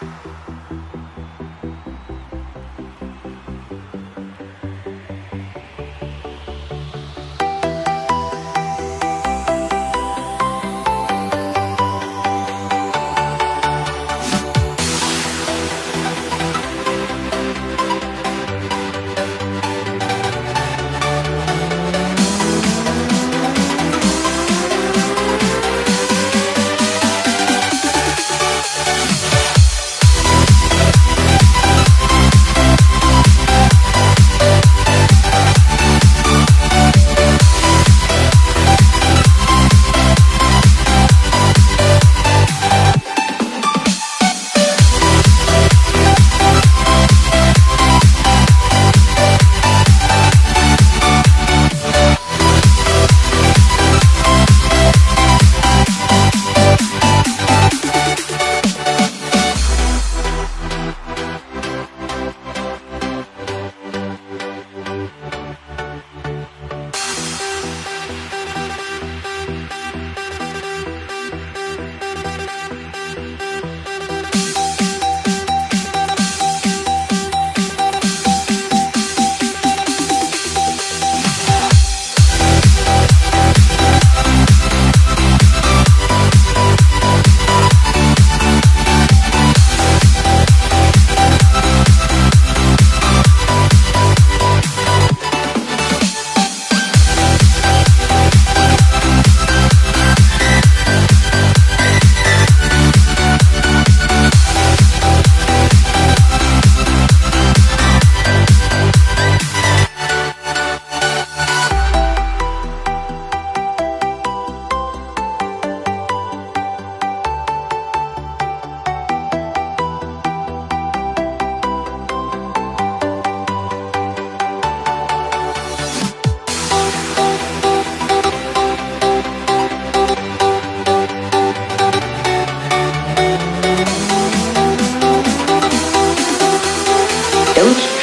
Don't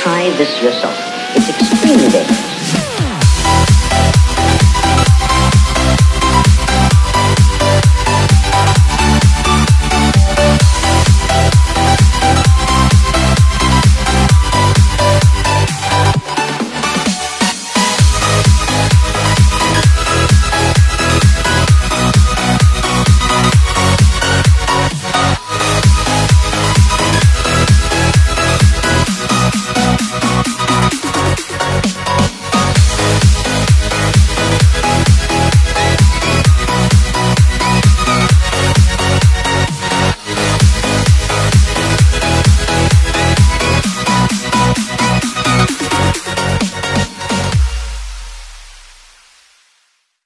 try this yourself. It's extremely dangerous.